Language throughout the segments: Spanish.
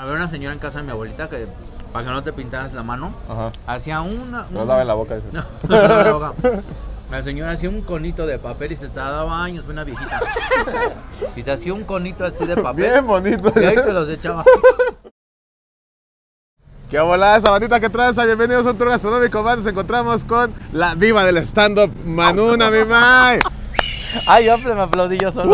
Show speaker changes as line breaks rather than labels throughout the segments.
Había una señora en casa de mi abuelita que, para que no te pintaras la mano,
Ajá.
hacía una...
No
un-
lave la boca. dices.
No, no la boca. La señora hacía un conito de papel y se daba años, fue una viejita. Y te hacía un conito así de papel.
Bien bonito.
Y ahí te los echaba.
¿Qué hola, esa bandita que tranza? Bienvenidos a un tour gastronómico más. Nos encontramos con la diva del stand-up, Manuna, mi mai.
Ay, hombre, me aplaudí yo solo.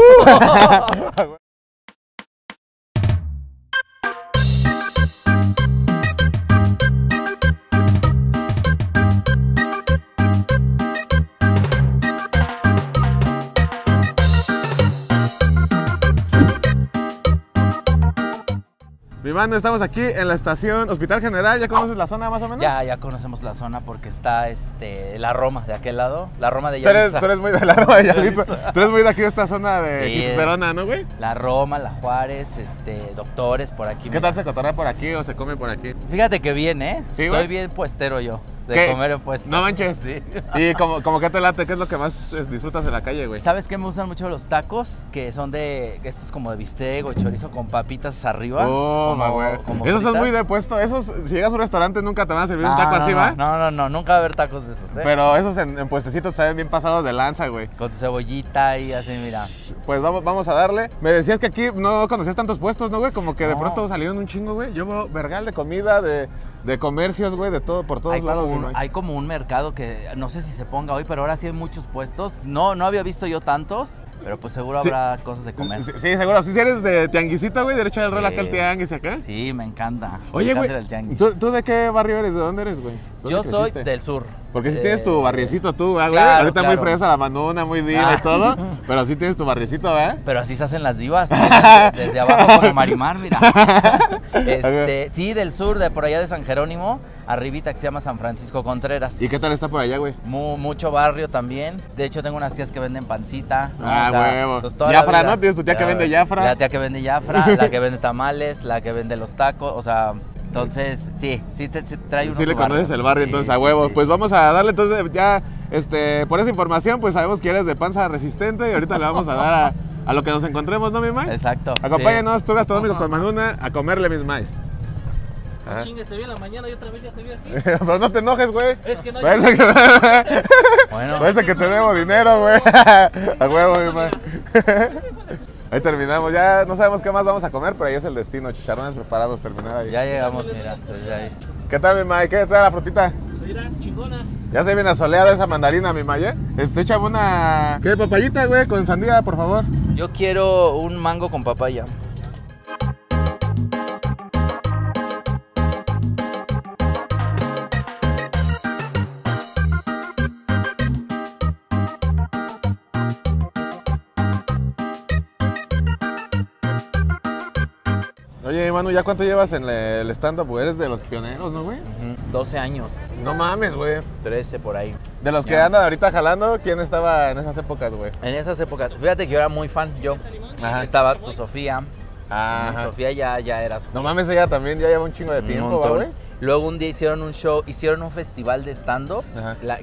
Mi mano, estamos aquí en la estación Hospital General. ¿Ya conoces la zona más o menos?
Ya, ya conocemos la zona porque está este, la Roma de aquel lado. La Roma de Yalitza.
tú eres muy de la Roma de Yalitza. Tú eres muy de aquí de esta zona de
Sí.
hipsterona, ¿no, güey?
La Roma, la Juárez, este, doctores por aquí.
¿Qué tal se cotorrea por aquí o se come por aquí?
Fíjate que bien, ¿eh?
Sí, güey.
Soy bien puestero yo. De
¿Qué?
comer en puesto.
No manches.
Sí.
¿Y como, como que te late? ¿Qué es lo que más disfrutas en la calle, güey?
¿Sabes qué me gustan mucho los tacos? Que son de estos como de bistec o chorizo con papitas arriba.
Oh,
como-
güey.
como
Esos son muy de puesto. Esos, si llegas a un restaurante, nunca te van a servir un taco
no,
así,
no,
¿va?
No, no, no, nunca va a haber tacos de esos, ¿eh?
Pero esos en, en puestecitos saben bien pasados de lanza, güey.
Con tu cebollita y así, mira.
Pues vamos, vamos a darle. Me decías que aquí no conocías tantos puestos, ¿no, güey? Como que de pronto salieron un chingo, güey. Yo veo vergal de comida, de, de comercios, güey, de todo, por todos
Hay
lados,
como, un, hay como un mercado que no sé si se ponga hoy, pero ahora sí hay muchos puestos. No, no había visto yo tantos, pero pues seguro
Sí.
habrá cosas de comer.
Sí, sí, seguro. Si eres de tianguisita, güey, derecho del rol acá el tianguis y acá.
Sí, me encanta.
Oye, güey,
al.
¿tú, tú de qué barrio eres? ¿De dónde eres, güey? ¿Dónde
Yo soy del sur.
Porque si
Eh,
tienes tu barriecito tú, ¿verdad, güey.
claro,
Ahorita muy
claro.
fresa la manuna, muy diva y
Ah.
todo. Pero sí tienes tu barriecito, ¿verdad?
Pero así se hacen las divas. Desde, desde abajo como Marimar, mira. Este, sí, del sur, de por allá de San Jerónimo, arribita que se llama San Francisco Contreras.
¿Y qué tal está por allá, güey?
Mu- mucho barrio también. De hecho, tengo unas tías que venden pancita.
Ah, huevo.
pues, toda la
Jafra,
vida.
¿no? Tienes tu tía que vende Jafra.
La tía que vende Jafra, la que vende tamales, la que vende los tacos. O sea, entonces, sí, sí te sí trae uno
Sí le conoces el barrio,
Sí,
entonces a huevo.
sí.
Pues vamos a darle entonces ya, este, por esa información, pues sabemos que eres de panza resistente y ahorita le vamos a dar a, a lo que nos encontremos, ¿no, mi Mai?
Exacto.
Acompáñenos, tú gastronómico con Manuna, a comerle mis mais. Ah.
Chingues, te vi en la mañana y otra vez ya te vi aquí.
Pero no te enojes, güey.
Es que no hay-
Parece que,
Bueno,
parece que te debo dinero, güey. A huevo, mi Mai. Ahí terminamos. Ya no sabemos qué más vamos a comer, pero ahí es el destino. Chicharrones preparados, terminar ahí.
ya llegamos, mira. desde ahí.
¿Qué tal, mi Mai? ¿Qué tal la frutita?
Mira, chingona.
Ya se viene soleada esa mandarina, mi Maya. Este, échame una. ¿Qué? Papayita, güey, con sandía, por favor.
Yo quiero un mango con papaya.
Manu, ¿ya cuánto llevas en el stand-up? Eres de los pioneros, ¿no, güey?
Ujú, 12 años,
No mames, güey.
13 por ahí.
De los que andan ahorita jalando, ¿quién estaba en esas épocas, güey?
En esas épocas, fíjate que yo era muy fan, yo.
Ajá.
Estaba tu Sofía.
Ajá.
Sofía ya, ya era su
No mames, ella también ya lleva un chingo de tiempo,
montón.
¿va, güey.
Luego un día hicieron un show, hicieron un festival de stand-up,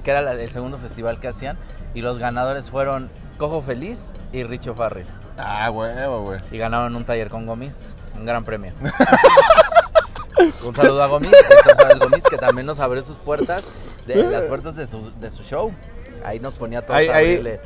que era la- el segundo festival que hacían, y los ganadores fueron Cojo Feliz y Richo Farrell.
Ah, huevo, güey.
Y ganaron un taller con Gomis, un gran premio. un saludo a Gomis, que también nos abrió sus puertas, de, las puertas de su, de su show. Ahí nos ponía todo
Ahí,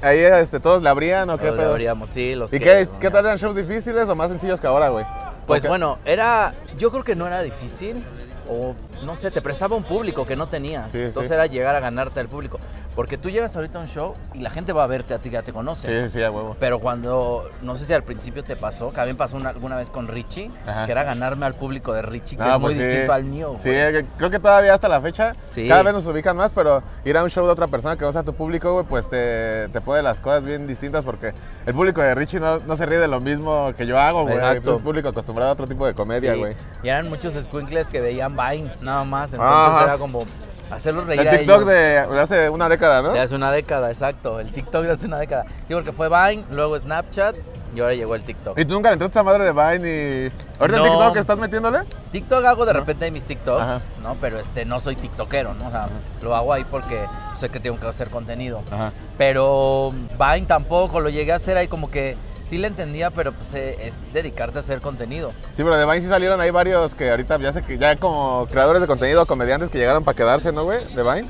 ahí, este, todos le abrían o qué
Todos le
pedo.
abríamos, sí, los
¿Y qué, qué tal eran shows difíciles o más sencillos que ahora, güey?
Pues bueno, era. Yo creo que no era difícil. O no sé, te prestaba un público que no tenías.
Sí,
Entonces
sí.
era llegar a ganarte al público. Porque tú llegas ahorita a un show y la gente va a verte a ti, ya te conoce.
Sí, sí, a huevo.
Pero cuando, no sé si al principio te pasó, que a mí me pasó una- alguna vez con Richie,
Ajá.
que era ganarme al público de Richie, que
No,
es muy
pues sí.
distinto al mío.
Sí,
güey.
creo que todavía hasta la fecha,
Sí.
cada vez nos ubican más, pero ir a un show de otra persona que no sea tu público, güey, pues te, te pone las cosas bien distintas porque el público de Richie no, no se ríe de lo mismo que yo hago, güey.
Exacto.
Es un público acostumbrado a otro tipo de comedia,
Sí.
güey.
Y eran muchos squinkles que veían Vine, nada más. Entonces
Ajá.
era como hacerlos reír
El
a
TikTok
ellos.
de, hace una década, ¿no?
De hace una década, exacto. El TikTok de hace una década. Sí, porque fue Vine, luego Snapchat y ahora llegó el TikTok.
¿Y tú nunca le entraste a madre de Vine y... ¿Ahorita
No.
en TikTok estás metiéndole?
TikTok hago de repente mis TikToks,
Ajá.
¿no? Pero este, no soy TikTokero, ¿no? O sea, lo hago ahí porque sé que tengo que hacer contenido.
Ajá.
Pero Vine tampoco, lo llegué a hacer ahí como que sí le entendía, pero pues eh, es dedicarte a hacer contenido.
Sí, pero de Vine sí salieron ahí varios que ahorita ya sé que ya como creadores de contenido, comediantes que llegaron para quedarse, ¿no, güey? De Vine.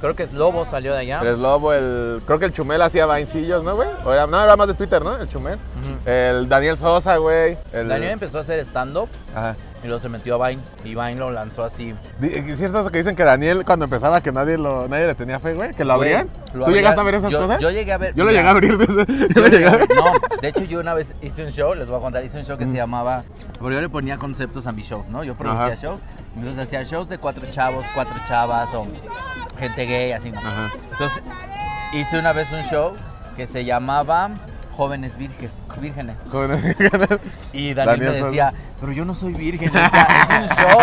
Creo que es Lobo salió de allá.
El Lobo, el. Creo que el Chumel hacía Vinecillos, ¿no, güey? O era- no, era más de Twitter, ¿no? El Chumel. El Daniel Sosa, güey. El...
Daniel empezó a hacer stand-up
Ajá.
Y luego se metió a Vine. Y Vine lo lanzó así.
Di- ¿Es cierto eso que dicen que Daniel cuando empezaba que nadie, lo, nadie le tenía fe, güey? ¿Que lo abrían? ¿Tú llegaste a ver esas
yo-
cosas?
Yo llegué a ver.
Yo lo llegué a abrir Yo
Yo
lo llegué a ver.
No, de hecho yo una vez hice un show, les voy a contar, hice un show que
Mm.
se llamaba, porque yo le ponía conceptos a mis shows, ¿no? Yo producía
Ajá.
shows, entonces hacía shows de cuatro chavos, cuatro chavas o gente gay, así.
Ajá.
Entonces hice una vez un show que se llamaba Jóvenes Virges, Vírgenes.
Jóvenes.
Y Daniel,
Daniel
me decía, pero yo no soy virgen, es un show,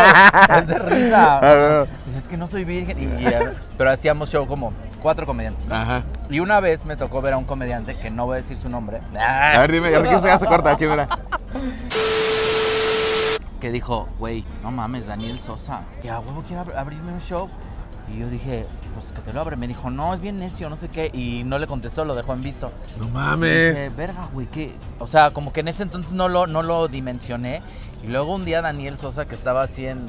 es de risa.
Ah, bueno.
Dice, es que no soy virgen. Y, eh, pero hacíamos show como cuatro comediantes. ¿no?
Ajá.
Y una vez me tocó ver a un comediante, que no voy a decir su nombre.
A ver, dime, ya se- ya se corta, ¿quién era?
Que dijo, güey, no mames, Daniel Sosa, que a huevo quiere abr- abrirme un show. Y yo dije, pues que te lo abre. Me dijo, no, es bien necio, no sé qué. Y no le contestó, lo dejó en visto.
No
Y
mames.
dije, verga, güey, ¿qué? O sea, como que en ese entonces no lo, no lo dimensioné. Y luego un día Daniel Sosa, que estaba así en,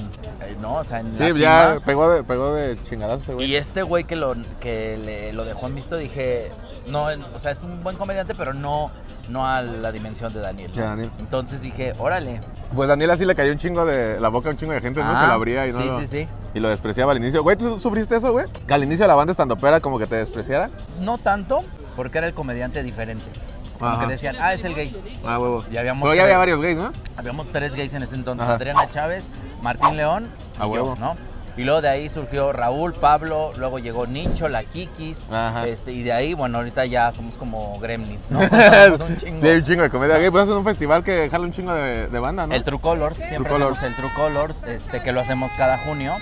eh, ¿no? O sea, en la
Sí, ya
cima,
pegó de, pegó de chingadazo ese güey.
Y este güey que lo, que le- lo dejó en visto, dije, no, o sea, es un buen comediante, pero no, no a la dimensión de Daniel. ¿no? Entonces dije, órale.
Pues Daniel así le cayó un chingo de la boca a un chingo de gente, ¿no?
Ah,
que lo abría y no
sí,
lo-
sí, sí.
Y lo despreciaba al inicio. Güey, ¿tú sufriste eso, güey? Que al inicio la banda estandopera como que te despreciara.
No tanto, porque era el comediante diferente. Como
Ajá.
que decían, ah, es el gay.
Ah, huevo.
Y habíamos
Pero ya
tres.
había varios gays, ¿no?
Habíamos tres gays en ese entonces,
Ajá.
Adriana Chávez, Martín León y
A
yo,
huevo.
¿no? Y luego de ahí surgió Raúl, Pablo, luego llegó Nicho, la Kikis,
Ajá.
este, y de ahí, bueno, ahorita ya somos como gremlins, ¿no? Un chingo.
Sí, hay un chingo de comedia gay. Pues hacen un festival que jala un chingo de, de banda, ¿no?
El True Colors, siempre
Colors.
hacemos el True Colors, este, que lo hacemos cada junio,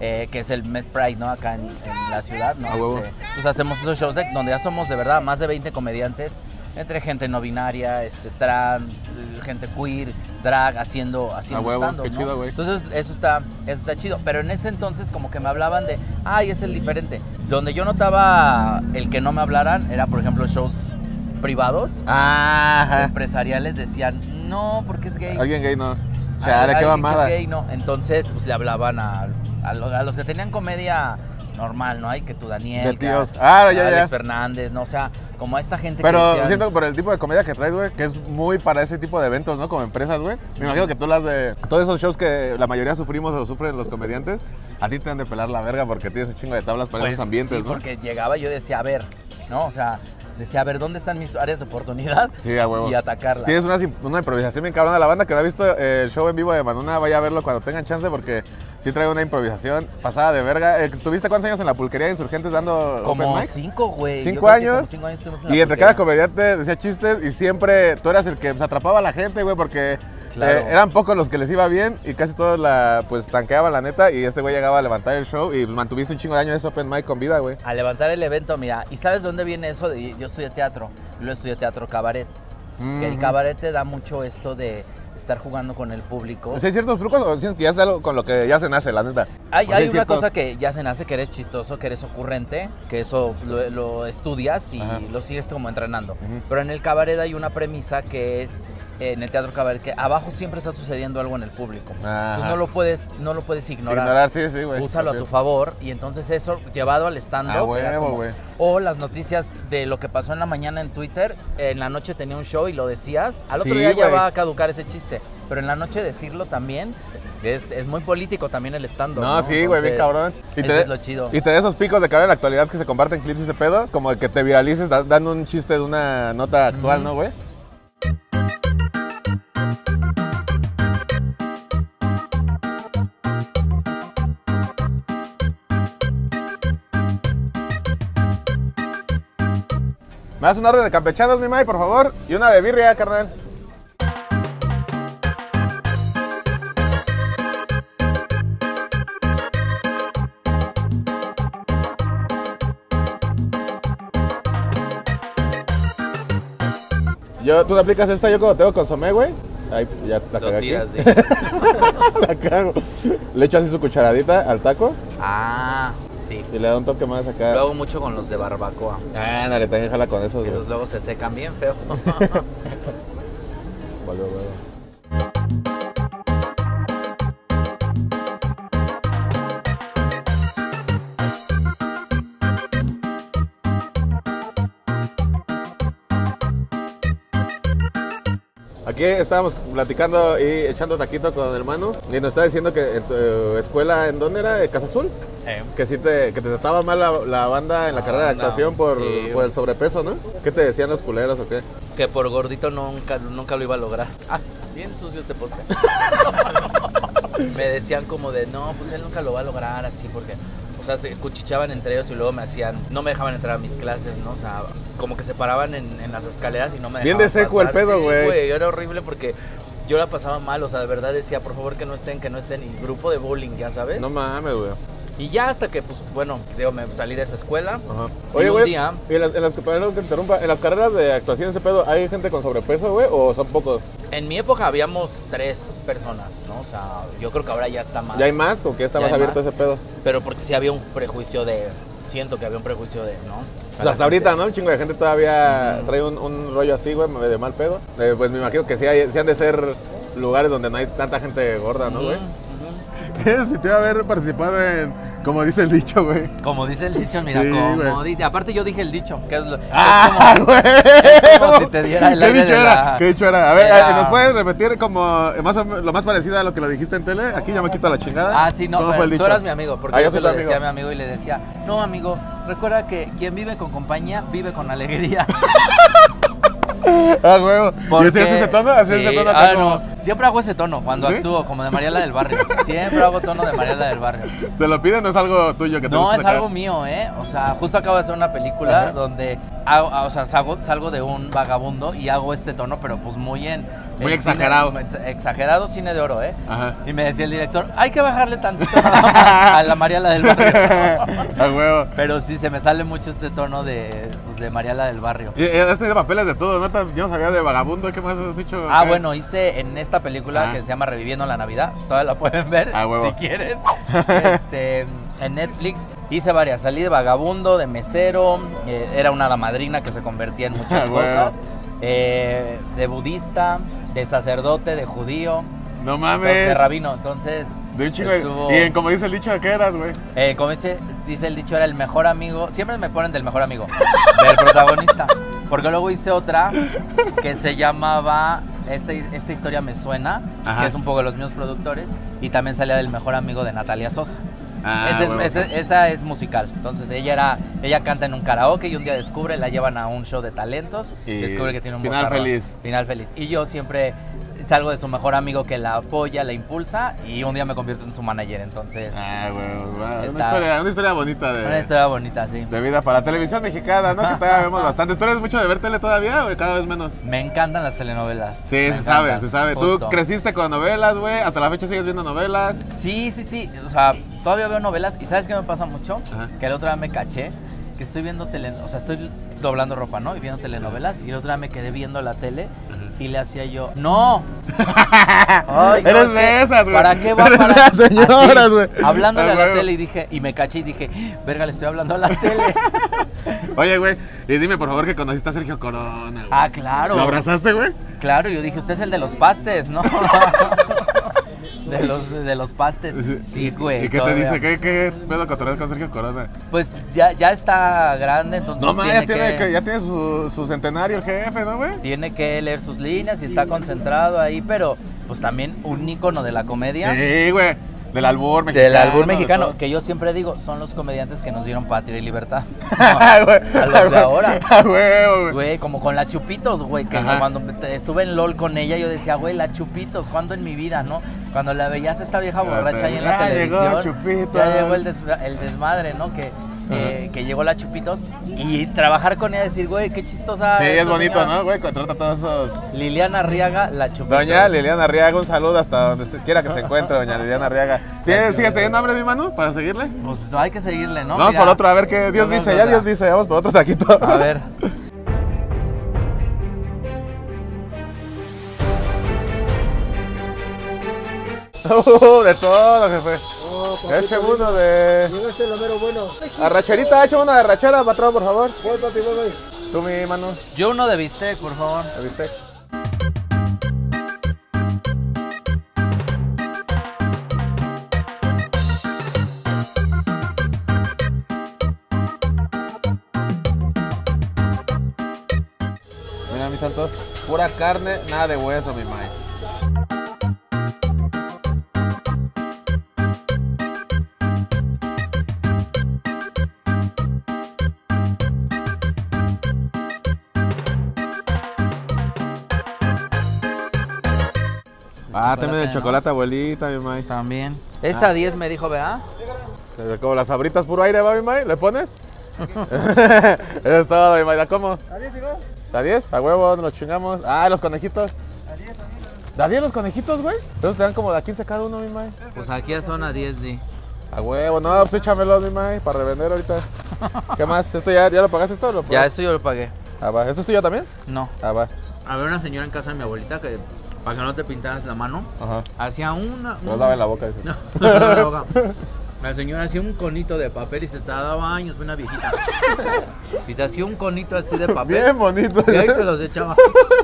eh, que es el mes Pride, ¿no? Acá en, en la ciudad, ¿no? Este, entonces hacemos esos shows de, donde ya somos de verdad más de 20 comediantes, entre gente no binaria, este, trans, gente queer, drag, haciendo, haciendo stand-up,
qué
¿no?
chido, güey.
Entonces eso está, eso está chido, pero en ese entonces como que me hablaban de, ay, es el diferente. Donde yo notaba el que no me hablaran era, por ejemplo, shows privados,
Ah, Ajá.
empresariales, decían, no, porque es gay.
Alguien gay no.
Al-
Chale, qué mamada.
es gay, no. Entonces, pues le hablaban a, a lo- a los que tenían comedia normal, ¿no? Hay que tú, Daniel. Que
tíos. Ah, ya,
Alex
ya.
Fernández, ¿no? O sea, como a esta gente que
Pero
decían-
siento que por el tipo de comedia que traes, güey, que es muy para ese tipo de eventos, ¿no? Como empresas, güey. Me imagino que tú las de... Todos esos shows que la mayoría sufrimos o sufren los comediantes, a ti te han de pelar la verga porque tienes un chingo de tablas para
pues,
esos ambientes,
sí,
¿no?
porque llegaba y yo decía, a ver, ¿no? O sea, decía, a ver, ¿dónde están mis áreas de oportunidad?
Sí, a huevo.
Y atacarlas.
Tienes una, una improvisación bien cabrona. La banda que no ha visto eh, el show en vivo de Manuna, vaya a verlo cuando tengan chance porque sí trae una improvisación pasada de verga. Eh, ¿Tuviste cuántos años en la pulquería de Insurgentes dando open
Como
mic?
cinco, güey.
Cinco años.
cinco años
Y entre cada
pulquería.
comediante decía chistes y siempre tú eras el que pues, atrapaba a la gente, güey, porque
Claro.
eh, eran pocos los que les iba bien y casi todos la, pues tanqueaban la neta y este güey llegaba a levantar el show y mantuviste un chingo de años ese open mic con vida, güey.
A levantar el evento, mira, ¿y sabes dónde viene eso? De, yo estudié teatro, yo estudié teatro cabaret. Que el cabaret te da mucho esto de estar jugando con el público.
Sea, ¿Hay ciertos trucos o sientes que ya es algo con lo que ya se nace, la neta?
Hay, hay una
ciertos-
cosa que ya se nace, que eres chistoso, que eres ocurrente, que eso lo, lo estudias y
Ajá.
lo sigues como entrenando. Pero en el cabaret hay una premisa que es, en el teatro cabaret, que abajo siempre está sucediendo algo en el público.
Ajá.
Entonces no lo puedes, no lo puedes ignorar.
Ignorar, sí, sí, güey.
Úsalo a tu favor y entonces eso llevado al stand-up.
A
era
huevo, güey.
O las noticias de lo que pasó en la mañana en Twitter, en la noche tenía un show y lo decías, al otro
Sí,
día ya va a caducar ese chiste, pero en la noche decirlo también es, es muy político también el stand-up.
No, sí, güey, bien cabrón.
eso es lo chido.
Y te da esos picos de cara en la actualidad que se comparten clips y ese pedo, como que te viralices da- dando un chiste de una nota actual. ¿no, güey? ¿Me das una orden de campechanos, mi May, por favor? Y una de birria, carnal. Yo, ¿Tú te aplicas esta? Yo cuando tengo consomé, güey. Ahí ya la
Lo
cagué aquí.
tiras, sí.
la cago. Le echo así su cucharadita al taco.
Ah, Sí.
Y le da un toque más acá.
Lo hago mucho con los de barbacoa.
Ándale, también jala con esos, güey.
los luego se secan bien feo.
Valió, güey. Estábamos platicando y echando taquito con el Manu y nos está diciendo que en tu eh, escuela, ¿en dónde era? ¿En Casa Azul?
Eh,
Que sí te, que te trataba mal la, la banda en la
Ah,
carrera de
no.
actuación por,
Sí.
por el sobrepeso, ¿no? ¿Qué te decían los culeros o qué?
que por gordito nunca, nunca lo iba a lograr. Ah, bien sucio este poste. me decían como de, no, pues él nunca lo va a lograr así porque... O sea, se cuchichaban entre ellos y luego me hacían... No me dejaban entrar a mis clases, ¿no? O sea, como que se paraban en, en las escaleras y no me
Bien
dejaban
de seco el pedo,
Sí,
güey.
Era horrible porque yo la pasaba mal. O sea, de verdad decía, por favor que no estén, que no estén. Y grupo de bullying, ya sabes.
No mames, güey.
Y ya hasta que, pues, bueno, digo, me salí de esa escuela.
Ajá. Oye, güey,
día-
y en las, en las, perdón que te interrumpa, en las carreras de actuación ese pedo, ¿hay gente con sobrepeso, güey, o son pocos?
En mi época habíamos tres personas, ¿no? O sea, yo creo que ahora ya está más.
¿Ya hay más? ¿Con que está más abierto
más.
ese pedo?
Pero porque sí había un prejuicio de. Siento que había un prejuicio de, ¿no? O sea,
Hasta ahorita, ¿no? Un chingo de gente todavía trae un, un rollo así, güey, de mal pedo. Eh, pues me imagino que sí, hay, sí han de ser lugares donde no hay tanta gente gorda, ¿no, güey? ¿Qué? Si te iba a haber participado en, como dice el dicho, güey.
Como dice el dicho, mira,
Sí,
como dice. Aparte, yo dije el dicho, que es lo.
¡Ah, güey!
es como si te diera el
¿Qué dicho era?
la-
¿Qué dicho era? A ver,
Era-
eh, ¿nos puedes repetir como más o menos- lo más parecido a lo que lo dijiste en tele? Aquí ya me quito la chingada.
Ah, sí, no,
¿Cómo
pero
fue el
tú eras mi amigo, porque
Ah,
yo se lo decía a mi amigo y le decía, no, amigo, recuerda que quien vive con compañía vive con alegría.
Ah, huevo. ¿Y
Porque-
hacías ese tono? ¿Hacías
Sí,
ese tono
ah,
como-
no, Siempre hago ese tono cuando
¿Sí?
actúo, como de Mariela del Barrio. Siempre hago tono de Mariela del Barrio.
¿Te lo piden o es algo tuyo que te
No, es
sacar?
algo mío, ¿eh? O sea, justo acabo de hacer una película
Ajá.
donde hago, ah, o sea, salgo, salgo de un vagabundo y hago este tono, pero pues muy en...
Muy
en cine-
exagerado.
ex- exagerado cine de oro, ¿eh?
Ajá.
Y me decía el director, hay que bajarle tantito a la Mariela del Barrio.
A huevo.
Pero sí, se me sale mucho este tono de, pues, de Mariela del Barrio.
Y, has tenido papeles de todo, ¿no? Yo no sabía de vagabundo, ¿qué más has hecho?
Ah, bueno, hice en esta película
Ah.
que se llama Reviviendo la Navidad. Todavía la pueden ver
Ah, huevo.
si quieren. Este, en Netflix hice varias. Salí de vagabundo, de mesero, eh, era una hada madrina que se convertía en muchas cosas. eh, de budista, de sacerdote, de judío,
No
de
mames.
rabino. Entonces,
De un chingo de-
estuvo-
Y en, como dice el dicho, ¿qué eras, güey?
eh, como dice, dice el dicho, era el mejor amigo. Siempre me ponen del mejor amigo, del protagonista. Porque luego hice otra que se llamaba este- Esta historia me suena,
Ajá.
que es un poco de los mismos productores. Y también salía del mejor amigo de Natalia Sosa.
Ah,
Ese es- ese- esa es musical. Entonces ella era, ella canta en un karaoke y un día descubre, la llevan a un show de talentos,
Y
descubre que tiene un
final feliz.
Final feliz. Y yo siempre salgo de su mejor amigo que la apoya, la impulsa y un día me convierto en su manager. Entonces,
Ah, güey, güey. Una, historia, una historia bonita de,
una historia bonita, sí.
de vida para televisión mexicana, ¿no? Que todavía vemos bastante. ¿Tú eres mucho de ver tele todavía o cada vez menos?
Me encantan las telenovelas.
Sí,
Me
se sabe, se sabe.
justo.
Tú creciste con novelas, güey. Hasta la fecha sigues viendo novelas.
Sí, sí, sí. O sea, todavía veo novelas y ¿sabes qué me pasa mucho?
Ajá.
Que el otro día me caché que estoy viendo tele, o sea, estoy doblando ropa, ¿no? Y viendo telenovelas y el otro día me quedé viendo la tele y le hacía yo, ¡No! Ay, no,
Eres
es que,
de esas, güey.
¿Para qué va
Eres de
para
las señoras, güey.
Hablándole
Ah,
a la tele y dije, y me caché y dije, verga, le estoy hablando a la tele.
Oye, güey, y dime por favor que conociste a Sergio Corona, güey.
ah, claro.
¿Lo abrazaste, güey?
Claro, yo dije, usted es el de los pastes, ¿no? de los de los pastes. Sí, güey.
¿Y qué te dice? ¿Qué, qué pedo cotorreas con Sergio Corona?
Pues ya, ya está grande, entonces
No, ma, ya
tiene, que-
ya tiene su, su centenario el jefe, ¿no, güey?
tiene que leer sus líneas y está concentrado ahí, pero pues también un ícono de la comedia.
Sí, güey. Del albur mexicano.
Del albur mexicano, que yo siempre digo, son los comediantes que nos dieron patria y libertad.
Güey,
a los de ahora.
Güey.
Como con la Chupitos, güey, que
Ajá.
cuando estuve en LOL con ella, yo decía, güey, la Chupitos, ¿cuándo en mi vida, no? Cuando la veías esta vieja borracha ahí en la
Ya llegó
televisión.
Chupitos.
Ya llegó el, des- el desmadre, ¿no? Que, eh, que llegó la Chupitos. Y trabajar con ella y decir, güey, qué chistosa.
Sí, es bonito,
señora".
¿no, güey? Contrata a todos esos.
Liliana Arriaga, la Chupitos.
Doña Liliana Arriaga, un saludo hasta donde se- quiera que se encuentre, doña Liliana Arriaga. ¿Tienes, ¿Sigues teniendo hambre, mi mano, para seguirle?
Pues no hay que seguirle, ¿no?
Vamos
Mira,
por otro, a ver qué Dios
vamos
dice. Ya. Dios dice, vamos por otro taquito.
A ver.
Uh, de todo, jefe. Écheme uno de.
Llegaste lo mero bueno.
Arracherita, échame una de arrachera, patrón, por favor.
¿Cuál papi, voy,
Tú, mi mano.
Yo uno de bistec, por favor.
¿Me viste? Mira, mis santos, pura carne, nada de hueso, mi maíz. Ah, también el
¿no?
chocolate, abuelita, mi maíz.
También. Esa 10 me dijo, ¿verdad?
Como las sabritas puro aire, ¿va, mi maíz? ¿Le pones? Eso es todo, mi maíz. ¿La cómo?
Adiós, hijo.
¿A 10? A huevo, nos los chingamos. Ah, los conejitos. ¿Da 10 los conejitos, güey? Entonces te dan como de a 15 cada uno, mi maíz.
Pues aquí son a 10, di.
A huevo, no, pues échamelos, mi maíz, para revender ahorita. ¿Qué más? ¿Esto ya, ya lo pagaste esto? o Lo
Ya, eso yo lo pagué.
Ah, va. ¿Esto es tuyo también?
No.
Ah, va.
Había una señora en casa de mi abuelita que, para que no te pintaras la mano,
Ajá.
hacía una...
No lava en la boca. dices.
No, no, no. La señora hacía un conito de papel y se tardaba años, fue una viejita. Y te hacía un conito así de papel.
Bien bonito.
Y ahí te los echaba.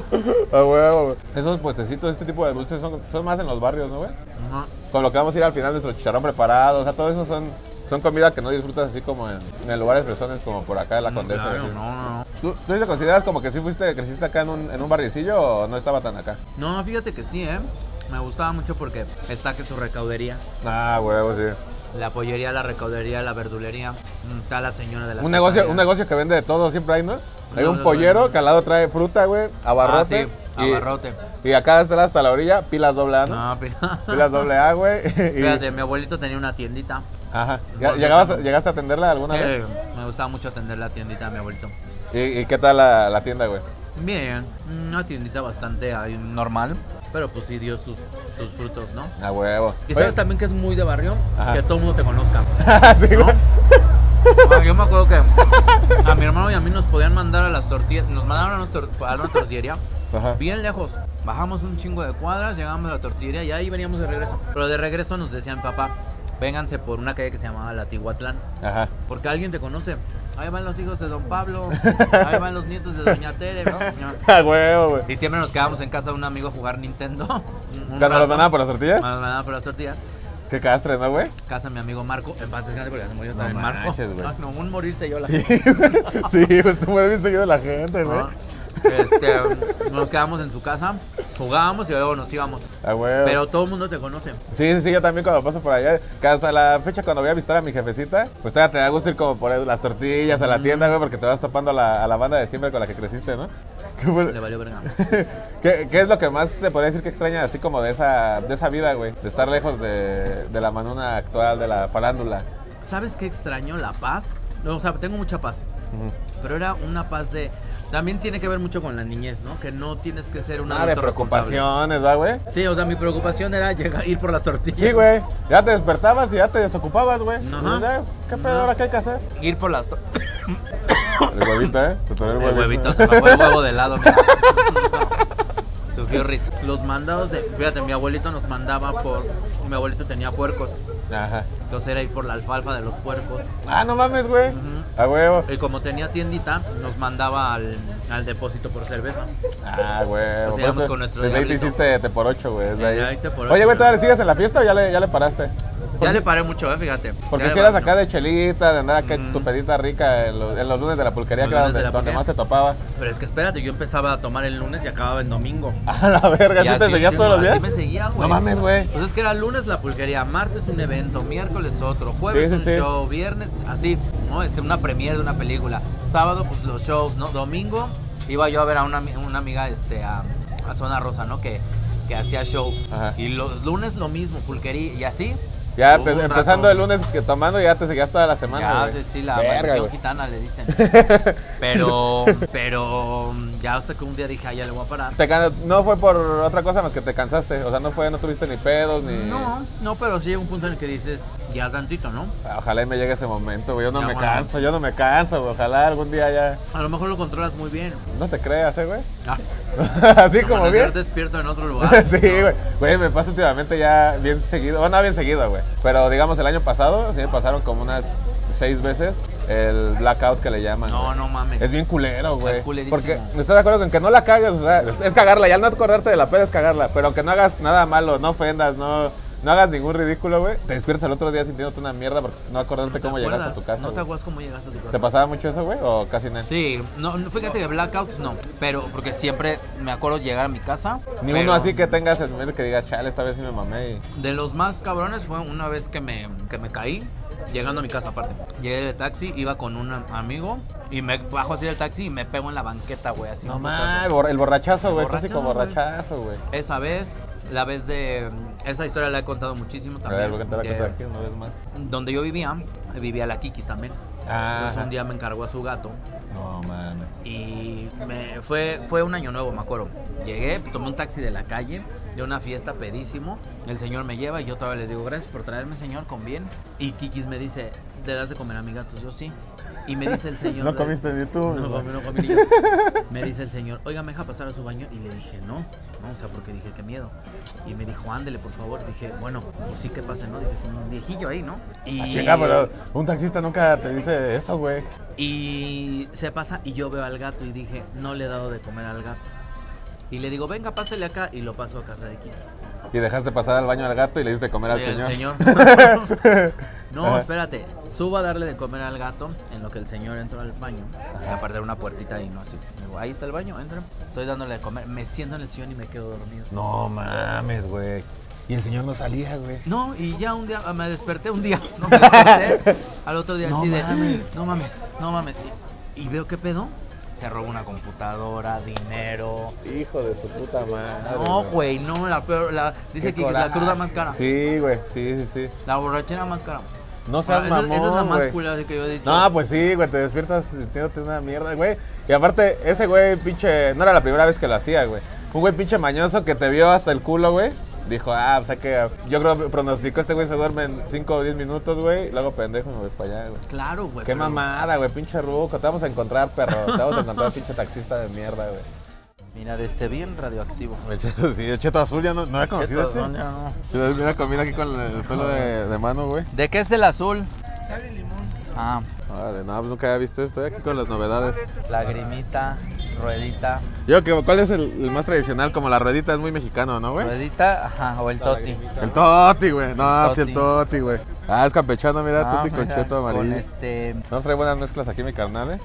A huevo, güey. Esos puestecitos, este tipo de dulces son, son más en los barrios, ¿no, güey?
Ajá.
Con lo que vamos a ir al final, nuestro chicharrón preparado. O sea, todo eso son, son comida que no disfrutas así como en, en lugares fresones como por acá en la Condesa.
Claro, no, no, no.
¿Tú, ¿Tú te consideras como que sí fuiste, creciste acá en un, en un barriecillo o no estaba tan acá?
No, fíjate que sí, ¿eh? Me gustaba mucho porque está que su recaudería,
Ah, huevo, sí.
la pollería, la recaudería, la verdulería, mm, está la señora de la
Un negocio, un negocio que vende de todo siempre hay, ¿no? Hay
No,
un pollero
no.
que al lado trae fruta, güey, abarrote.
Ah, sí,
y,
abarrote.
Y acá hasta hasta la orilla, pilas doble A, ¿no?
No.
Pilas doble A, güey.
Fíjate, mi abuelito tenía una tiendita.
Ajá. ¿Ya-
Porque
¿Llegabas, ¿Llegaste a atenderla alguna
que
vez?
me gustaba mucho atender la tiendita de mi abuelito.
¿Y, y qué tal la, la tienda, güey?
Bien, una tiendita bastante ahí, normal, pero pues sí dio sus, sus frutos, ¿no?
A huevo.
Y sabes
Oye,
también que es muy de barrio,
Ajá.
que todo el mundo te conozca.
sí,
¿no? Ah, yo me acuerdo que a mi hermano y a mí nos podían mandar a las tortillas, nos mandaron a, una tortillería
Ajá.
bien lejos. Bajamos un chingo de cuadras, llegamos a la tortillería y ahí veníamos de regreso. Pero de regreso nos decían, papá, vénganse por una calle que se llamaba La Tihuatlán,
Ajá.
porque alguien te conoce. Ahí van los hijos de Don Pablo, ahí van los nietos de Doña Tere, ¿no?
A huevo, güey.
Y siempre nos quedábamos en casa de un amigo a jugar Nintendo. Un- un
¿Cuando los
rato.
mandaban por las tortillas?
Nos mandaban por las tortillas.
Qué castre, ¿no, güey?
Casa de mi amigo Marco, en paz descanse porque ya se murió
No
también Marco.
manches.
Ah, no, un morirse yo la
Sí, güey. Sí, pues tú mueres bien seguido la gente, güey.
Este, nos quedábamos en su casa, jugábamos y luego nos íbamos. Pero todo el mundo te conoce.
Sí, sí, sí, yo también cuando paso por allá, que hasta la fecha cuando voy a visitar a mi jefecita, pues todavía te da gusto ir como por las tortillas a la tienda, güey, porque te vas topando a la, a la banda de siempre con la que creciste, ¿no? ¿Qué, fue-
Le valió verga.
qué- qué es lo que más se podría decir que extraña así como de esa, de esa vida, güey? De estar lejos de, de la manuna actual, de la farándula.
¿Sabes qué extraño? La paz. No, O sea, tengo mucha paz. Pero era una paz de. También tiene que ver mucho con la niñez, ¿no? Que no tienes que ser una.
Nada de preocupaciones, ¿va, güey?
Sí, o sea, mi preocupación era llegar, ir por las tortillas.
Sí, güey. Ya te despertabas y ya te desocupabas, güey.
Ajá.
Pues ¿Qué pedo ahora qué hay que hacer?
Ir por las tortillas.
El huevito, ¿eh? Te tomé
El huevito, se me fue el huevo de lado. mira. Sufrió risa. Los mandados de. Fíjate, mi abuelito nos mandaba por. Mi abuelito tenía puercos.
Ajá.
Entonces era ir por la alfalfa de los puercos.
Ah, no mames, güey.
Ujú.
A huevo.
Y como tenía tiendita, nos mandaba al, al depósito por cerveza.
Ah,
íbamos
eso,
con nuestro
Desde ahí te hiciste te por ocho, güey. Oye, güey, ¿todavía sigues en la fiesta o ya le, ya le paraste?
Ya le paré mucho, eh, fíjate.
Porque si eras acá de chelita, de acá
Ujú.
tu pedita rica en los, en los lunes de la pulquería,
Los
que era
lunes
donde,
de la
donde
pulquería.
más te topaba.
Pero es que espérate, yo empezaba a tomar el lunes y acababa el domingo.
A la verga, ¿sí te seguías todos los días?
me seguía, güey.
No mames, güey.
Pues es que era lunes la pulquería, martes un evento, miércoles otro, jueves
Sí, sí,
un
sí.
show, viernes, así, ¿no? Este, una premiere de una película. Sábado, pues los shows, ¿no? Domingo iba yo a ver a una, ami- una amiga este, a, a Zona Rosa, ¿no? Que, que hacía show.
Ajá.
Y los lunes lo mismo, pulquería y así.
Ya
un
empezando el lunes que tomando, ya te seguías toda la semana,
Ya,
güey.
sí, sí, la maldición gitana le dicen. Pero, pero ya hasta que un día dije, ah, ya le voy a parar.
Te can- no fue por otra cosa más que te cansaste. O sea, no fue, no tuviste ni pedos ni.
No, no, pero sí llega un punto en el que dices, Ya tantito, ¿no?
Ojalá y me llegue ese momento, güey. Yo no
Ya,
me
bueno.
canso, yo no me canso, güey. Ojalá algún día ya.
A lo mejor lo controlas muy bien.
No te creas, ¿eh, güey?
Ah,
Así como bien.
despierto en otro lugar.
sí, güey. Güey, me pasa últimamente ya bien seguido. Bueno, no bien seguido, güey. Pero digamos, el año pasado sí me pasaron como unas seis veces el blackout que le llaman.
No, no mames.
Es bien culero, güey. Porque estás de acuerdo con que no la cagues, o sea, es, es cagarla. Ya no acordarte de la peda es cagarla. Pero que no hagas nada malo, no ofendas, no, no hagas ningún ridículo, güey. Te despiertas al otro día sintiéndote una mierda por no acordarte
¿Te
cómo llegaste a tu casa.
No te acuerdas cómo llegaste a tu casa.
¿Te pasaba mucho eso, güey? ¿O casi nada?
Sí, no, no, fíjate que blackouts no, pero porque siempre me acuerdo llegar a mi casa.
Ni
pero
uno así que tengas en mente que digas, chale, esta vez sí me mamé. y-
De los más cabrones fue una vez que me, que me caí, llegando a mi casa aparte. Llegué del taxi, iba con un amigo y me bajo así del taxi y me pego en la banqueta, güey, así.
No más, el borrachazo, güey, clásico borrachazo, güey.
Esa vez, la vez de... Esa historia la he contado muchísimo
A
también.
ver, voy a contar la aquí una vez más.
Donde yo vivía, vivía la Kikis también.
Ah,
Entonces un día me encargó a su gato
No mames.
y me, fue, fue un año nuevo, me acuerdo. Llegué, tomé un taxi de la calle, de una fiesta pedísimo. El señor me lleva y yo todavía le digo, gracias por traerme, señor, con bien. Y Kikis me dice, ¿le das de comer a mi gato? Yo sí. Y me dice el señor...
No comiste ni tú.
No, comí, no comí. Me dice el señor, oiga, ¿me deja pasar a su baño? Y le dije, no, no, o sea, porque dije, qué miedo. Y me dijo, ándele, por favor. Dije, bueno, pues sí que pase, ¿no? Dije, es un viejillo ahí, ¿no? Y,
Ah, chinga, pero un taxista nunca te dice eso, güey.
y se pasa y yo veo al gato y dije, no le he dado de comer al gato. Y le digo, venga, pásele acá y lo paso a casa de Kikis.
Y dejaste pasar al baño al gato y le diste comer al
Y
señor.
el no,
Ajá.
espérate. Subo a darle de comer al gato en lo que el señor entró al baño. Y aparte era una puertita ahí, no así. Digo, ahí está el baño, entra. Estoy dándole de comer. Me siento en el sillón y me quedo dormido.
No mames, güey. Y el señor no salía, güey.
No, y ya un día me desperté un día. No me desperté. Al otro día
No
así de. No mames, no mames. Y, veo qué pedo. Se robó una computadora, dinero.
Hijo de su puta madre.
No, güey, no, la peor. La, dice que es la cruda más cara.
Sí, güey, sí, sí, sí.
La borrachera más cara.
No seas
esa,
mamón,
esa es la más
güey.
culera que yo he dicho.
No, pues sí, güey, te despiertas sintiéndote una mierda, güey. Y aparte, ese güey pinche, no era la primera vez que lo hacía, güey. Un güey pinche mañoso que te vio hasta el culo, güey. Dijo, ah, pues hay que, yo creo que pronosticó este güey se duerme en 5 o 10 minutos, güey. Y luego pendejo y me voy para allá, güey.
Claro, güey.
Qué
pero-
mamada, güey, pinche ruco. Te vamos a encontrar, perro. Te vamos a encontrar, pinche taxista de mierda, güey.
Mira, de este bien radioactivo.
El cheto, sí, el cheto azul ya no, no había conocido
Cheto,
este.
no, ya no.
Mira, combina aquí con el pelo de, de mano, güey.
¿De qué es el azul? Ah,
Vale, no, pues nunca había visto esto. Aquí con las novedades.
lagrimita, ruedita.
Yo, que, ¿cuál es el, el más tradicional? Como la ruedita es muy mexicano, ¿no, güey?
Ruedita, ajá, o el toti.
El toti, güey. No, sí, el
toti.
güey. Ah, es campechano, mira,
Ah,
toti con cheto amarillo.
Con este.
Nos trae buenas mezclas aquí, mi carnal, ¿eh?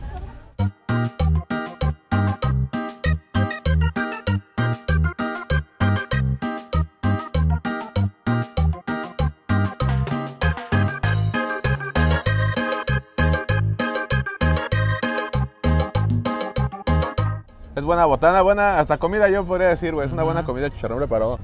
Buena botana, buena, hasta comida yo podría decir, güey. Es una buena comida chicharrón preparado.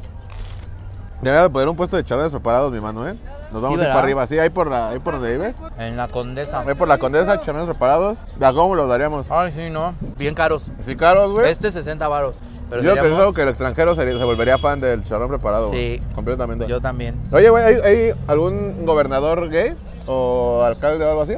Debería de poner un puesto de chicharrones preparados, mi mano, ¿eh? Nos vamos a ir para arriba. Sí, ahí por, la, ahí por donde vive.
En la condesa.
Ahí por la condesa, chicharrones preparados. ¿A cómo los daríamos?
Ay, sí, no. Bien caros.
¿Sí caros, güey?
Este 60 varos. Pero
yo creo que el extranjero se volvería fan del chicharrón preparado.
Sí.
Completamente.
Yo también.
Oye, güey, ¿hay, hay algún gobernador gay? ¿O alcalde o algo así?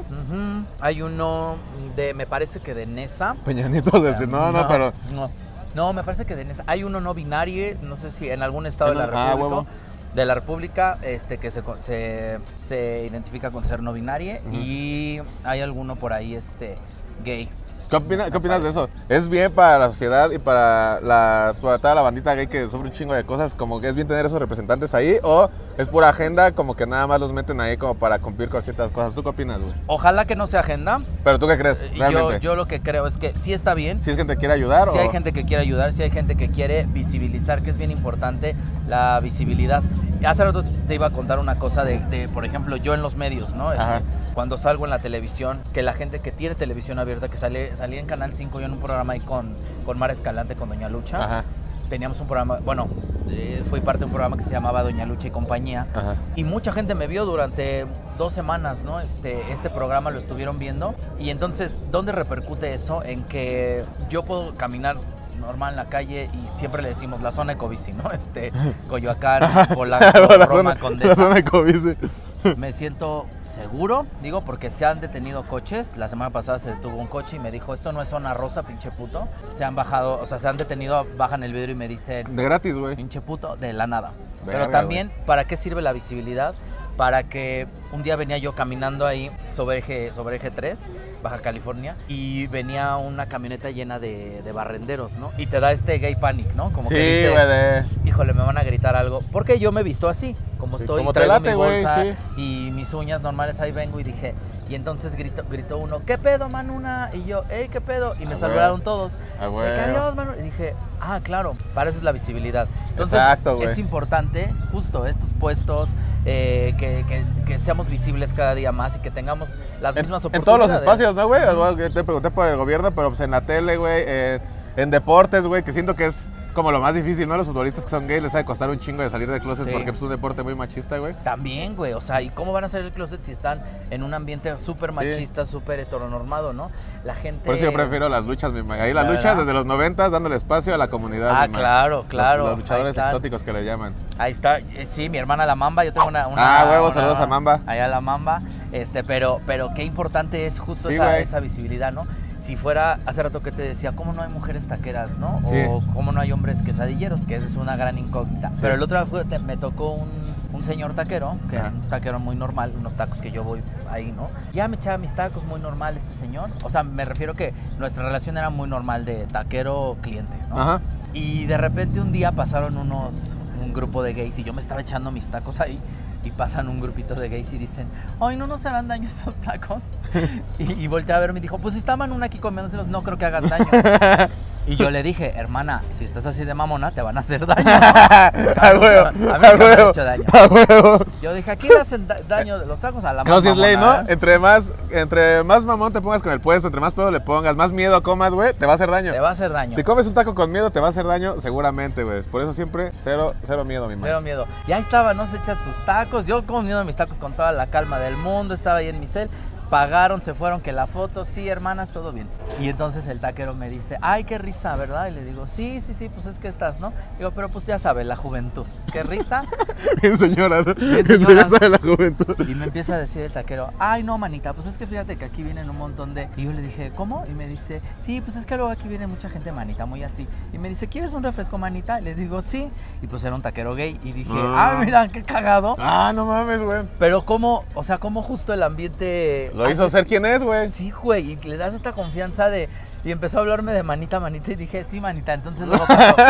Hay uno de, me parece que de Nesa.
Peñanito decir, no, no, pero.
No, no, me parece que de Nesa. Hay uno no binario, no sé si en algún estado de la
ah,
República.
huevo.
de la República este, que se, se, se identifica con ser no binario y hay alguno por ahí este, gay.
¿Qué, opina- qué opinas de eso? ¿Es bien para la sociedad y para, la, para toda la bandita gay que sufre un chingo de cosas? ¿Como que es bien tener esos representantes ahí? ¿O es pura agenda como que nada más los meten ahí como para cumplir con ciertas cosas? ¿Tú qué opinas, güey?
Ojalá que no sea agenda.
¿Pero tú qué crees,
Eh, Yo,
realmente?
yo lo que creo es que sí está bien.
¿Si es gente que quiere ayudar
Si
o...?
hay gente que quiere ayudar, si hay gente que quiere visibilizar, que es bien importante la visibilidad. Hace rato te- iba a contar una cosa de, de, por ejemplo, yo en los medios, ¿no? Este, cuando salgo en la televisión, que la gente que tiene televisión abierta, que sale, salí en Canal 5 yo en un programa ahí con, con Mara Escalante, con Doña Lucha.
Ajá,
Teníamos un programa, bueno, eh, fui parte de un programa que se llamaba Doña Lucha y compañía.
ajá.
Y mucha gente me vio durante dos semanas, ¿no? Este, este programa lo estuvieron viendo. Y entonces, ¿dónde repercute eso? En que yo puedo caminar normal en la calle y siempre le decimos la zona ecobici, ¿no? Este, Coyoacán, Polanco,
la,
Roma,
zona,
Condesa.
la zona sí.
me siento seguro, digo, porque se han detenido coches. La semana pasada se detuvo un coche y me dijo, esto no es zona rosa, pinche puto. Se han bajado, o sea, se han detenido, bajan el vidrio y me dicen,
De gratis, güey.
pinche puto, de la nada.
Verga,
Pero también, ¿para qué sirve la visibilidad? Para que un día venía yo caminando ahí sobre eje, sobre eje 3, Baja California, y venía una camioneta llena de, de barrenderos, ¿no? Y te da este gay panic, ¿no? Como
Sí,
que dices, híjole, me van a gritar algo. Porque yo me visto así, como
Sí,
estoy,
como
traigo
late,
mi bolsa
sí.
y mis uñas normales, ahí vengo y dije, y entonces gritó, gritó uno, ¿qué pedo, Manuna? Y yo, hey, ¿qué pedo? Y me
Ah,
saludaron
güey.
todos.
Ah,
adiós, Manu. Y dije, ah, claro, para eso es la visibilidad. Entonces,
Exacto, güey.
es importante, justo, estos puestos, eh, que, que- que seamos visibles cada día más y que tengamos las
En,
mismas
en
oportunidades.
todos los espacios, ¿no, güey? Te pregunté por el gobierno, pero pues en la tele, güey, eh, en deportes, güey, que siento que es como lo más difícil, ¿no? Los futbolistas que son gays les ha de costar un chingo de salir de closet
Sí.
porque es un deporte muy machista, güey.
También, güey, o sea, ¿y cómo van a hacer el closet si están en un ambiente súper machista, súper heteronormado, ¿no? La gente...
Por eso yo prefiero las luchas, mi Ahí las
La
luchas desde los noventas dándole espacio a la comunidad.
Ah, claro,
Los-
claro,
Los, luchadores exóticos que le llaman.
Ahí está, eh, sí, mi hermana la Mamba, yo tengo una... una-
Ah, huevo,
una-
saludos a Mamba.
Allá la Mamba, este, pero, pero qué importante es justo
Sí,
esa visibilidad, ¿no? Si fuera, hace rato que te decía, ¿cómo no hay mujeres taqueras, no?
Sí.
O ¿cómo no hay hombres quesadilleros? Que esa es una gran incógnita.
Sí.
Pero el otro día me tocó un, un señor taquero, que
Ajá.
era un taquero muy normal, unos tacos que yo voy ahí, ¿no? Ya me echaba mis tacos muy normal este señor. O sea, me refiero que nuestra relación era muy normal de taquero-cliente, ¿no?
Ajá.
Y de repente un día pasaron unos, un grupo de gays y yo me estaba echando mis tacos ahí y pasan un grupito de gays y dicen, ay, no nos harán daño estos tacos. y, y volteé a verme y dijo, pues estaban una aquí comiéndoselos, no creo que hagan daño. y yo le dije, hermana, si estás así de mamona, te van a hacer daño.
A huevo,
A mí me han hecho daño.
a huevo.
Yo dije, aquí le hacen da- daño los tacos a la
Como
más
si es ley, ¿no?
mamona.
Entre más, entre más mamón te pongas con el puesto, entre más pedo le pongas, más miedo comas, güey, te va a hacer daño.
Te va a hacer daño.
Si comes un taco con miedo, te va a hacer daño, seguramente, güey. Por eso siempre cero, cero miedo, mi
Cero
madre.
miedo. Y ahí estaba, no se echas sus tacos. Yo comiendo mis tacos con toda la calma del mundo. Estaba ahí en mi cel. Pagaron, se fueron, que la foto, sí, hermanas, todo bien. Y entonces el taquero me dice, ay, qué risa, ¿verdad? Y le digo, sí, sí, sí, pues es que estás, ¿no? Digo, pero pues ya sabes, la juventud. ¿Qué risa?
Bien señora, ¿no?
Bien señora
de la juventud.
Y me empieza a decir el taquero, ay, no, manita, pues es que fíjate que aquí vienen un montón de... Y yo le dije, ¿cómo? Y me dice, sí, pues es que luego aquí viene mucha gente manita, muy así. Y me dice, ¿quieres un refresco, manita? Y le digo, sí. Y pues era un taquero gay. Y dije,
Ah.
ah, mira, qué cagado.
Ah, no mames, güey.
Pero cómo, o sea, cómo justo el ambiente...
Lo hizo ser quien es, güey.
Sí, güey, y le das esta confianza de... Y empezó a hablarme de manita, manita, y dije, sí, manita. Entonces luego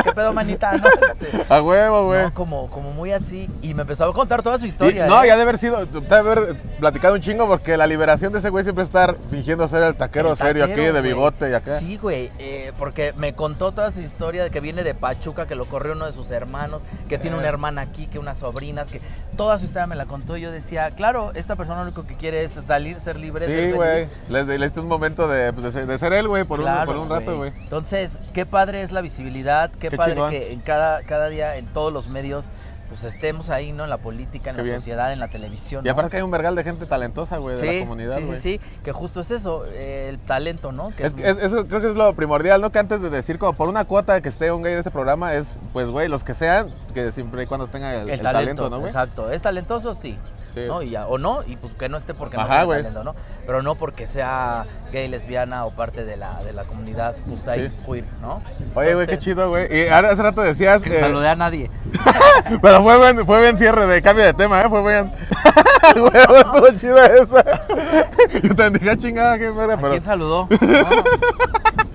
¿qué pedo, manita? No, Este,
A huevo, güey.
no, como, como muy así. Y me empezó a contar toda su
Y-
historia.
no,
¿eh?
ya de haber sido, de haber platicado un chingo porque la liberación de ese güey siempre estar fingiendo ser el taquero
El
serio aquí de bigote y acá.
Sí, güey, eh, porque me contó toda su historia de que viene de Pachuca, que lo corrió uno de sus hermanos, que tiene una
Eh.
hermana aquí, que unas sobrinas, que toda su historia me la contó. Y yo decía, claro, esta persona lo único que quiere es salir, ser libre,
Sí, güey. Les, les un momento de, pues, de ser, de ser él, güey, por, un,
Claro,
por un rato, güey.
Entonces, qué padre es la visibilidad, qué,
Qué
padre
chingón.
que en cada, cada día, en todos los medios, pues estemos ahí, ¿no? En la política, en
Qué
la
bien.
sociedad, en la televisión.
Y
¿no?
aparte que hay un vergal de gente talentosa, güey, de la comunidad,
sí, sí, sí, que justo es eso, eh, el talento, ¿no? Que
Es, es- eso creo que es lo primordial, ¿no? Que antes de decir como por una cuota que esté un gay en este programa es, pues, güey, los que sean, que siempre y cuando tenga el,
el,
el
talento,
¿no, güey?
exacto. ¿Es talentoso? Sí.
Sí.
¿no? Y ya, o no, y pues que no esté porque no
Ajá, güey.
talento, ¿no? Pero no porque sea gay, lesbiana o parte de la, de la comunidad pues ahí
Sí.
queer, ¿no?
Oye, güey, qué chido, güey. Y ahora hace rato decías...
Que
eh,
saludé a nadie.
pero fue buen, fue buen cierre de cambio de tema, ¿eh? Fue buen... Güey, estuvo chida esa. Yo también dije, "Ah, chingada, qué verga,
¿A
pero...
quién saludó? No.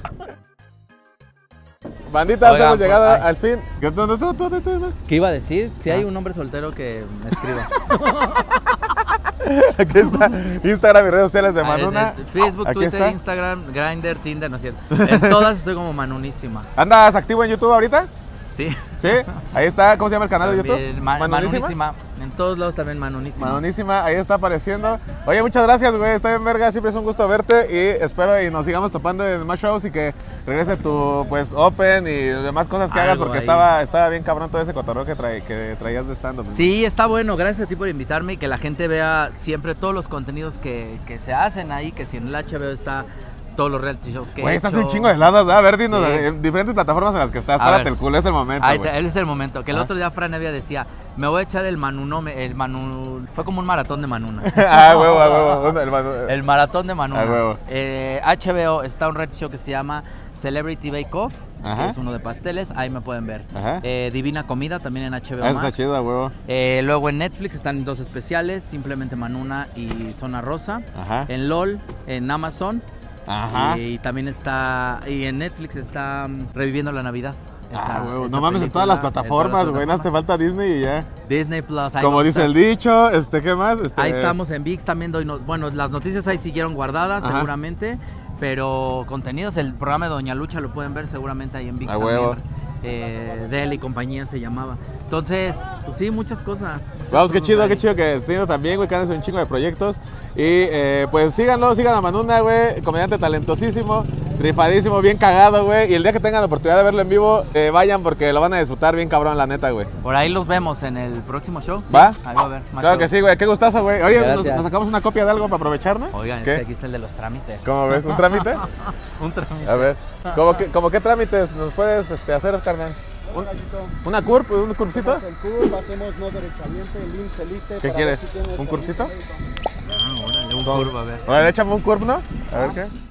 Bandita,
Oigan,
hemos
pues,
llegado
ay.
al fin. ¿Qué- ¿Dónde tú, tú, tú, tú, tú?
¿Qué iba a decir? Si hay
Ah.
un hombre soltero que me escriba.
Aquí está Instagram y redes sociales de
Ah,
Manuna.
Facebook,
Aquí
Twitter,
está.
Instagram, Grindr, Tinder, no es cierto. En todas estoy como manunísima.
¿Andas activo en YouTube ahorita?
Sí.
Sí. Ahí está. ¿Cómo se llama el canal de YouTube?
También, ma- manunísima. En todos lados también manunísima.
Manunísima, ahí está apareciendo. Oye, muchas gracias, güey. Está bien, verga. Siempre es un gusto verte. Y espero y nos sigamos topando en más shows y que regrese tu, pues, Open y demás cosas que hagas porque
ahí.
estaba, estaba bien cabrón todo ese cotorreo que, trae- que traías de stand-up.
Sí, está bueno. Gracias a ti por invitarme y que la gente vea siempre todos los contenidos que, que se hacen ahí, que si en el HBO está todos los reality shows que
Güey, estás
hecho.
un chingo de lados. A ver, dinos,
Sí.
en diferentes plataformas en las que estás.
A
Párate
ver.
el culo, es el momento,
Ahí te- él es el momento. Que el
Ah.
otro día Fran Evia decía, me voy a echar el Manunó, el Manu... Fue como un maratón de Manuna.
ah, huevo, a huevo. El manu-
El maratón de Manuna.
A huevo.
Eh, HBO está un reality show que se llama Celebrity Bake Off,
Ajá.
que es uno de pasteles, ahí me pueden ver. Eh, Divina Comida también en HBO
Ah, eso está
Max.
chido, huevo.
Eh, luego en Netflix están dos especiales, simplemente Manuna y Zona Rosa.
Ajá.
En LOL, en Amazon.
Ajá.
Y, también está. Y en Netflix está mm, Reviviendo la Navidad.
Ah,
Esa-
No mames, en todas las
película,
plataformas, güey. No te falta Disney y ya.
Disney Plus.
Como dice el dicho, este, ¿qué más? Este,
Ahí estamos en VIX también doy no- bueno, las noticias ahí siguieron guardadas
Ajá.
seguramente, pero contenidos, el programa de Doña Lucha lo pueden ver seguramente ahí en VIX
A
también.
huevo.
Eh, de él y compañía se llamaba. Entonces, pues sí, muchas cosas. muchas
Vamos, qué
cosas
chido,
ahí.
qué chido que esté yendo también, güey, que en un chingo de proyectos. Y eh, pues síganlo, sigan a Manuna, güey, comediante talentosísimo, rifadísimo, bien cagado, güey. Y el día que tengan la oportunidad de verlo en vivo, eh, vayan porque lo van a disfrutar bien cabrón, la neta, güey.
Por ahí los vemos en el próximo show. ¿sí?
¿Va?
Ahí va a más
Claro que sí, güey, qué gustazo, güey. Oye, nos, sacamos una copia de algo para aprovechar, ¿no?
Oigan,
¿Qué?
es que aquí está el de los trámites.
¿Cómo ves? ¿Un trámite?
Un trámite.
A ver, ¿cómo que, cómo qué trámites nos puedes este, hacer, carnal? Un- ¿Una curp? ¿Un curpcito?
El CURP, hacemos no derechamiento, el IMSS, el ISSSTE,
¿Qué quieres?
ver
¿Un
el
Ah, órale, un curva, a ver.
A ver, échame un curp, ¿no? A ver qué.